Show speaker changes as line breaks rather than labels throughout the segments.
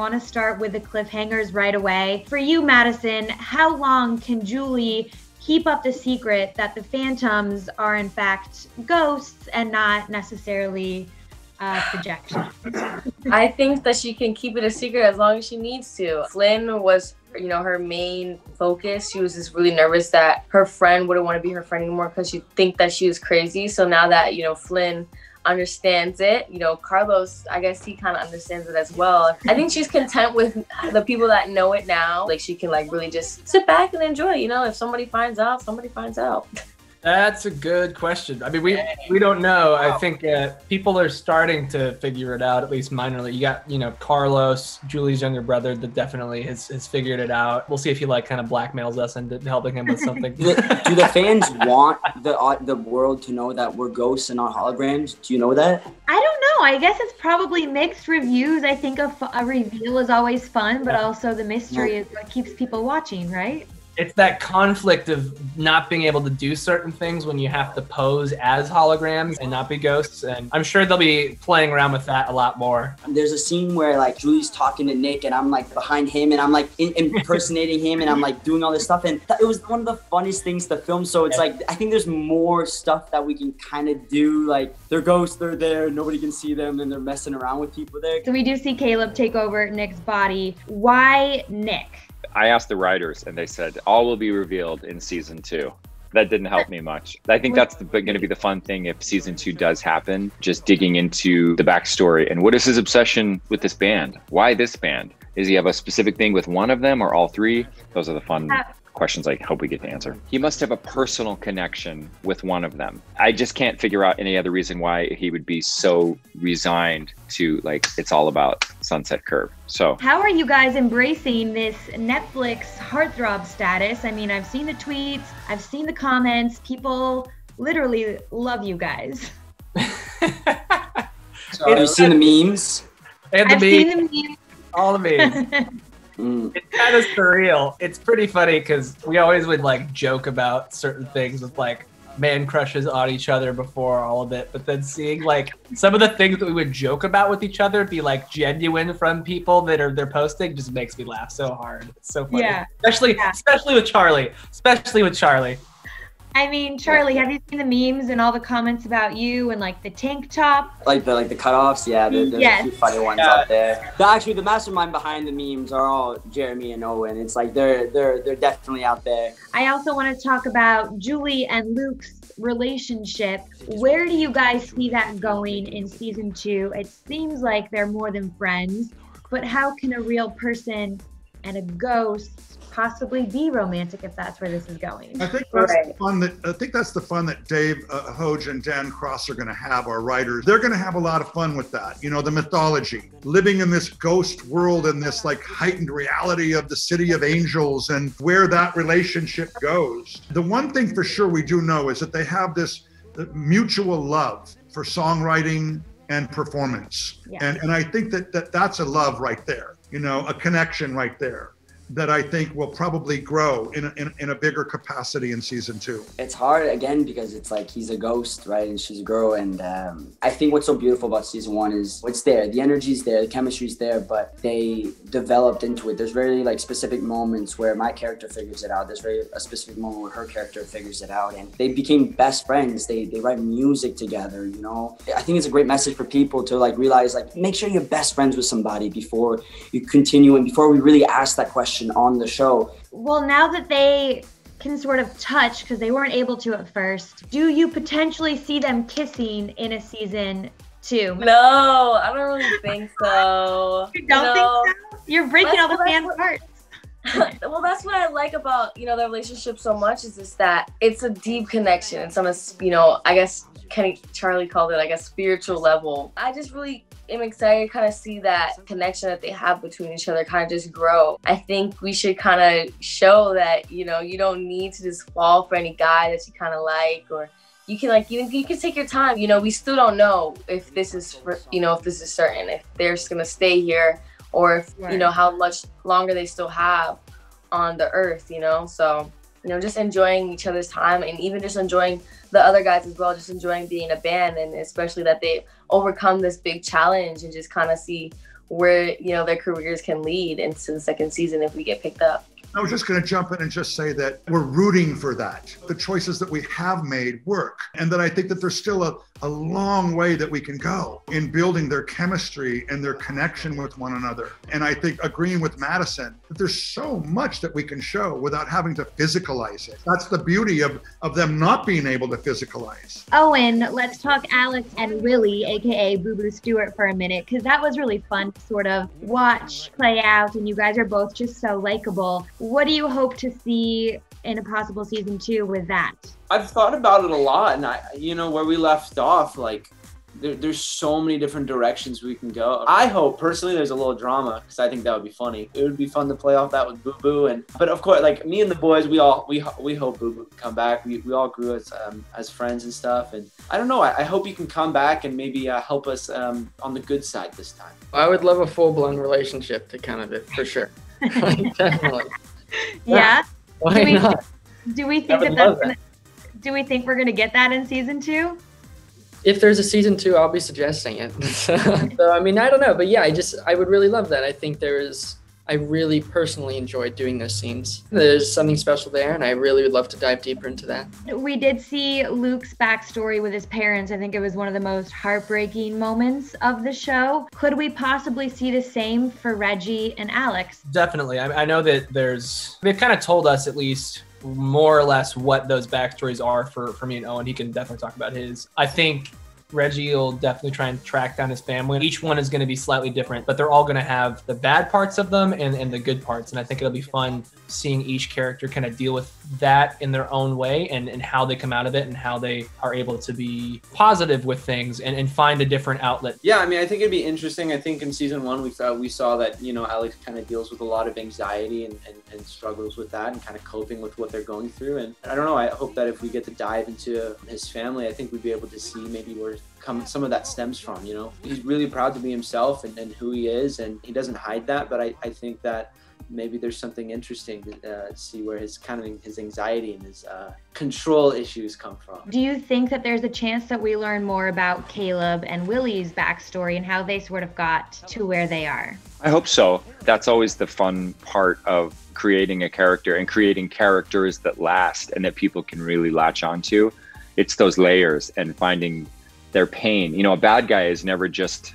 want to start with the cliffhangers right away. For you, Madison, how long can Julie keep up the secret that the phantoms are in fact ghosts and not necessarily uh, projections?
I think that she can keep it a secret as long as she needs to. Flynn was you know her main focus she was just really nervous that her friend wouldn't want to be her friend anymore because she'd think that she was crazy so now that you know flynn understands it. You know carlos i guess he kind of understands it as well. I think she's content with the people that know it now. Like she can like really just sit back and enjoy you know? If somebody finds out somebody finds out
That's a good question. I mean, we we don't know. I think uh, people are starting to figure it out, at least minorly. You got, you know, Carlos, Julie's younger brother, that definitely has, has figured it out. We'll see if he like kind of blackmails us into helping him with something.
Do the, do the fans want the uh, the world to know that we're ghosts and not holograms? Do you know that?
I don't know. I guess it's probably mixed reviews. I think a, fu- a reveal is always fun, but also the mystery is what keeps people watching, right?
It's that conflict of not being able to do certain things when you have to pose as holograms and not be ghosts. And I'm sure they'll be playing around with that a lot more.
There's a scene where like Julie's talking to Nick and I'm like behind him and I'm like in- impersonating him and I'm like doing all this stuff and th- it was one of the funniest things to film. So it's like I think there's more stuff that we can kind of do. Like they're ghosts, they're there, nobody can see them, and they're messing around with people there.
So we do see Caleb take over Nick's body. Why Nick?
I asked the writers, and they said all will be revealed in season two. That didn't help me much. I think that's going to be the fun thing if season two does happen. Just digging into the backstory and what is his obsession with this band? Why this band? Does he have a specific thing with one of them or all three? Those are the fun questions I hope we get to answer. He must have a personal connection with one of them. I just can't figure out any other reason why he would be so resigned to like it's all about Sunset Curve. So
How are you guys embracing this Netflix heartthrob status? I mean, I've seen the tweets, I've seen the comments. People literally love you guys.
Have you seen the memes?
And the
I've
meme,
seen the memes.
all the memes.
Mm.
it's kind of surreal. It's pretty funny because we always would like joke about certain things with like man crushes on each other before all of it, but then seeing like some of the things that we would joke about with each other be like genuine from people that are they're posting just makes me laugh so hard. It's so funny.
Yeah.
Especially
Yeah.
especially with Charlie. Especially with Charlie.
I mean, Charlie, have you seen the memes and all the comments about you and like the tank top?
Like the like the cutoffs, yeah. There, there's
Yes.
a few funny ones
Yeah.
out there. The, actually, the mastermind behind the memes are all Jeremy and Owen. It's like they're they're they're definitely out there.
I also want to talk about Julie and Luke's relationship. Where do you guys see that going in season two? It seems like they're more than friends, but how can a real person and a ghost possibly be romantic if that's where this is going?
I think that's
Right.
the fun that I think that's the fun that Dave uh, Hoge and Dan Cross are going to have. Our writers, they're going to have a lot of fun with that. You know, the mythology, living in this ghost world and this like heightened reality of the city of angels and where that relationship goes. The one thing for sure we do know is that they have this uh, mutual love for songwriting and performance,
Yeah.
and and I think that, that that's a love right there. You know, a connection right there. That I think will probably grow in a, in, in a bigger capacity in season two.
It's hard again because it's like he's a ghost, right, and she's a girl. And um, I think what's so beautiful about season one is it's there. The energy's there, the chemistry's there, but they developed into it. There's very like specific moments where my character figures it out. There's very a specific moment where her character figures it out, and they became best friends. They they write music together. You know, I think it's a great message for people to like realize like make sure you're best friends with somebody before you continue and before we really ask that question on the show.
Well, now that they can sort of touch because they weren't able to at first, do you potentially see them kissing in a season two?
no i don't really think so
You don't
know?
think so? You're breaking
That's
all the
what I-
fan hearts.
well that's what i like about you know their relationship so much is just that it's a deep connection it's on a s- you know i guess kenny charlie called it like a spiritual level i just really am excited to kind of see that connection that they have between each other kind of just grow. I think we should kind of show that you know you don't need to just fall for any guy that you kind of like or you can like you, you can take your time you know we still don't know if this is for you know if this is certain if they're just gonna stay here or if you know how much longer they still have on the earth you know? So you know just enjoying each other's time and even just enjoying the other guys as well just enjoying being a band and especially that they overcome this big challenge and just kind of see where you know their careers can lead into the second season if we get picked up.
I was just going to jump in and just say that we're rooting for that. The choices that we have made work. And that I think that there's still a, a long way that we can go in building their chemistry and their connection with one another. And I think agreeing with Madison that there's so much that we can show without having to physicalize it. That's the beauty of, of them not being able to physicalize.
Owen, let's talk Alex and Willie, aka Boo Boo Stewart, for a minute, because that was really fun to sort of watch play out. And you guys are both just so likable. What do you hope to see in a possible season two with that?
I've thought about it a lot, and I, you know, where we left off, like there, there's so many different directions we can go. I hope personally there's a little drama because I think that would be funny. It would be fun to play off that with Boo Boo, and but of course, like me and the boys, we all we we hope Boo Boo can come back. We, we all grew as um, as friends and stuff, and I don't know. I, I hope you can come back and maybe uh, help us um, on the good side this time.
I would love a full blown relationship to kind of it for sure. Definitely.
Yeah.
Why
Do we-
not?
Do we think that that's gonna, do we think we're gonna get that in season two?
If there's a season two, I'll be suggesting it. so I mean, I don't know, but yeah, I just I would really love that. I think there is. I really personally enjoyed doing those scenes. There's something special there, and I really would love to dive deeper into that.
We did see Luke's backstory with his parents. I think it was one of the most heartbreaking moments of the show. Could we possibly see the same for Reggie and Alex?
Definitely. I, I know that there's, they've kind of told us at least more or less what those backstories are for, for me and Owen. He can definitely talk about his. I think Reggie will definitely try and track down his family. Each one is going to be slightly different, but they're all going to have the bad parts of them and, and the good parts. And I think it'll be fun seeing each character kind of deal with that in their own way and, and how they come out of it and how they are able to be positive with things and, and find a different outlet.
Yeah, I mean, I think it'd be interesting. I think in season one, we thought we saw that you know Alex kind of deals with a lot of anxiety and, and, and struggles with that and kind of coping with what they're going through. And I don't know. I hope that if we get to dive into his family, I think we'd be able to see maybe where come some of that stems from. You know, he's really proud to be himself and, and who he is, and he doesn't hide that. But I, I think that maybe there's something interesting to uh, see where his kind of his anxiety and his uh, control issues come from.
Do you think that there's a chance that we learn more about Caleb and Willie's backstory and how they sort of got to where they are?
I hope so. That's always the fun part of creating a character and creating characters that last and that people can really latch onto. It's those layers and finding their pain. You know, a bad guy is never just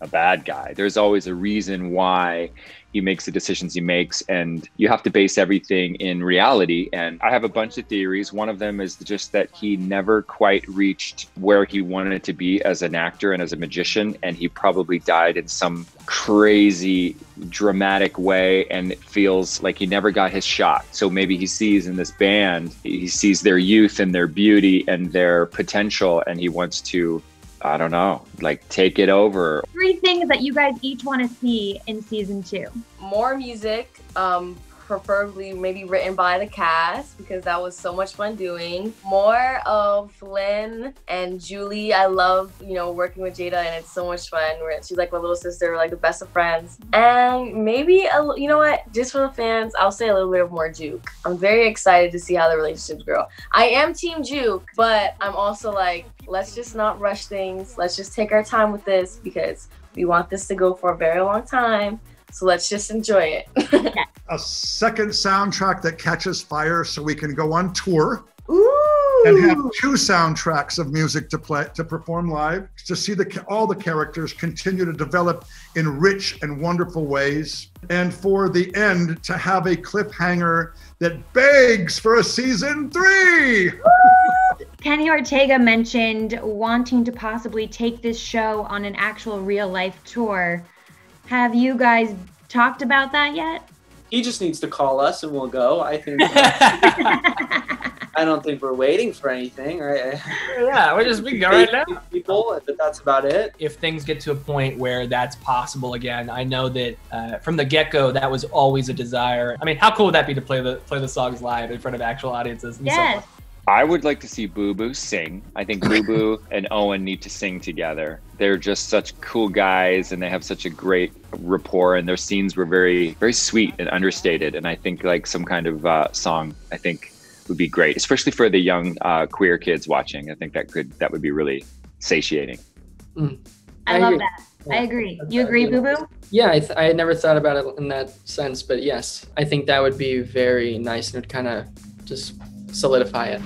a bad guy. There's always a reason why he makes the decisions he makes and you have to base everything in reality. And i have a bunch of theories. One of them is just that he never quite reached where he wanted to be as an actor and as a magician and he probably died in some crazy dramatic way and it feels like he never got his shot. So maybe he sees in this band he sees their youth and their beauty and their potential and he wants to I don't know, like take it over.
Three things that you guys each want to see in season two.
More music, um, preferably maybe written by the cast because that was so much fun doing. More of Flynn and Julie. I love, you know, working with Jadah and it's so much fun. She's like my little sister, we're like the best of friends. And maybe, a, you know what, just for the fans, I'll say a little bit of more Juke. I'm very excited to see how the relationships grow. I am Team Juke, but I'm also like, let's just not rush things. Let's just take our time with this because we want this to go for a very long time. So let's just enjoy it.
A second soundtrack that catches fire so we can go on tour
Ooh.
and have two soundtracks of music to play to perform live to see the all the characters continue to develop in rich and wonderful ways and for the end to have a cliffhanger that begs for a season 3
Kenny Ortega mentioned wanting to possibly take this show on an actual real life tour. Have you guys talked about that yet?
He just needs to call us and we'll go. I think. I don't think we're waiting for anything, right?
yeah, we're just we can go right now.
People, but that's about it.
if things get to a point where that's possible again, I know that uh, from the get go that was always a desire. I mean, how cool would that be to play the play the songs live in front of actual audiences? It'd so
yes.
fun.
I would like to see Boo Boo sing. I think Boo Boo and Owen need to sing together. They're just such cool guys and they have such a great rapport and their scenes were very, very sweet and understated. And I think like some kind of uh, song, I think would be great, especially for the young uh, queer kids watching. I think that could, that would be really satiating.
I
I
love
agree.
that. I agree. You agree, Boo Boo?
Yeah, I, th- I had never thought about it in that sense, but yes, I think that would be very nice and it would kind of just solidify it.